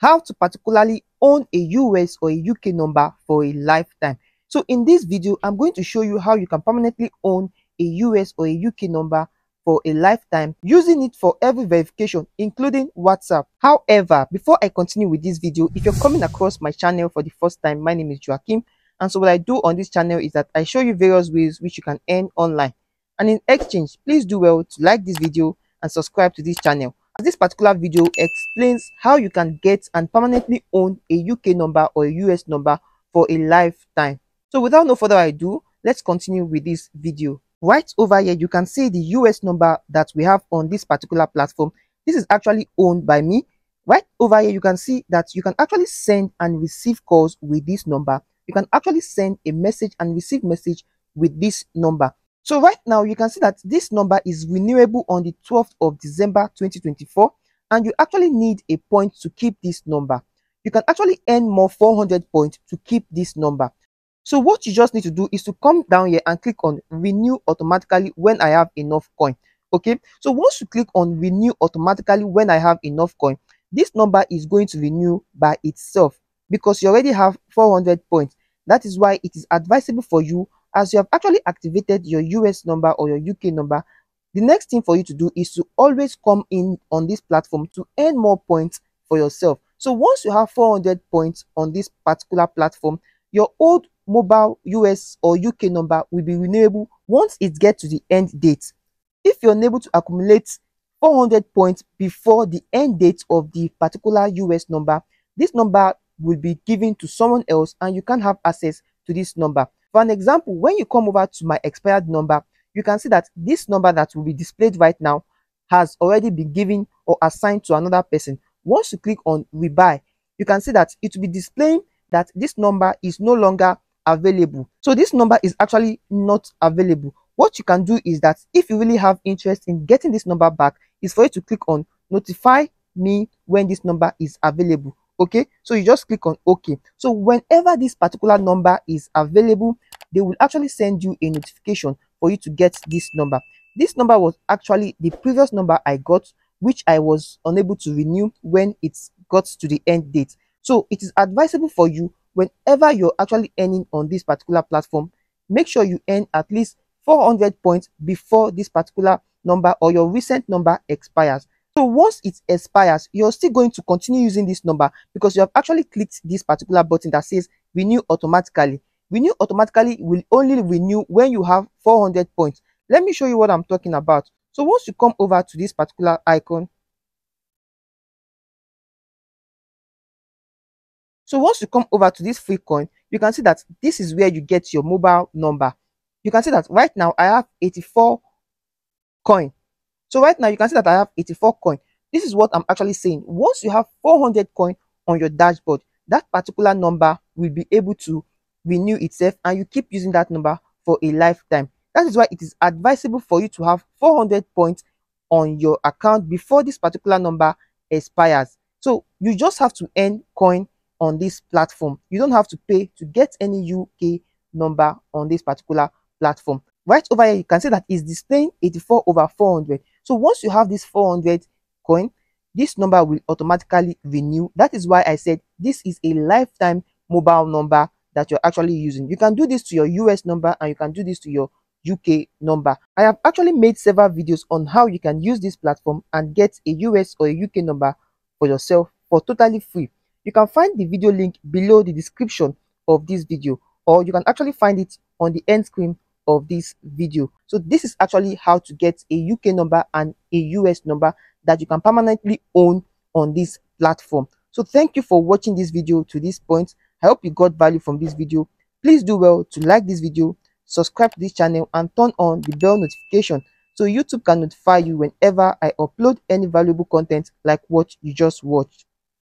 how to particularly own a US or a UK number for a lifetime. So in this video, I'm going to show you how you can permanently own a US or a UK number for a lifetime using it for every verification including WhatsApp. However, before I continue with this video, if you're coming across my channel for the first time, my name is Joaking and so what I do on this channel is that I show you various ways which you can earn online. And in exchange, please do well to like this video and subscribe to this channel. This particular video explains how you can get and permanently own a UK number or a US number for a lifetime. So without no further ado, let's continue with this video. Right over here, you can see the US number that we have on this particular platform. This is actually owned by me. Right over here, you can see that you can actually send and receive calls with this number. You can actually send a message and receive message with this number. So right now, you can see that this number is renewable on the 12th of December 2024 and you actually need a point to keep this number. You can actually earn more 400 points to keep this number. So what you just need to do is to come down here and click on renew automatically when I have enough coin. Okay, so once you click on renew automatically when I have enough coin, this number is going to renew by itself because you already have 400 points. That is why it is advisable for you as you have actually activated your US number or your UK number. The next thing for you to do is to always come in on this platform to earn more points for yourself. So once you have 400 points on this particular platform, your old mobile US or UK number will be renewable once it gets to the end date. If you're unable to accumulate 400 points before the end date of the particular US number, this number will be given to someone else and you can't have access to this number. For an example, when you come over to my expired number, you can see that this number that will be displayed right now has already been given or assigned to another person. Once you click on rebuy, you can see that it will be displaying that this number is no longer available. So this number is actually not available. What you can do is that if you really have interest in getting this number back, is for you to click on notify me when this number is available okay? So you just click on okay so whenever this particular number is available they will actually send you a notification for you to get this number. This number was actually the previous number i got which i was unable to renew when it got to the end date. So it is advisable for you whenever you're actually earning on this particular platform make sure you earn at least 400 points before this particular number or your recent number expires so once it expires, you're still going to continue using this number because you have actually clicked this particular button that says renew automatically. Renew automatically will only renew when you have 400 points. Let me show you what I'm talking about. So once you come over to this particular icon, so once you come over to this free coin, you can see that this is where you get your mobile number. You can see that right now I have 84 coin so right now you can see that I have 84 coin. This is what I'm actually saying. Once you have 400 coin on your dashboard, that particular number will be able to renew itself and you keep using that number for a lifetime. That is why it is advisable for you to have 400 points on your account before this particular number expires. So you just have to earn coin on this platform. You don't have to pay to get any UK number on this particular platform. Right over here, you can see that it's displaying 84 over 400. So once you have this 400 coin, this number will automatically renew. That is why I said this is a lifetime mobile number that you're actually using. You can do this to your US number and you can do this to your UK number. I have actually made several videos on how you can use this platform and get a US or a UK number for yourself for totally free. You can find the video link below the description of this video or you can actually find it on the end screen of this video. So this is actually how to get a uk number and a us number that you can permanently own on this platform. So thank you for watching this video to this point. I hope you got value from this video. Please do well to like this video subscribe to this channel and turn on the bell notification so youtube can notify you whenever i upload any valuable content like what you just watched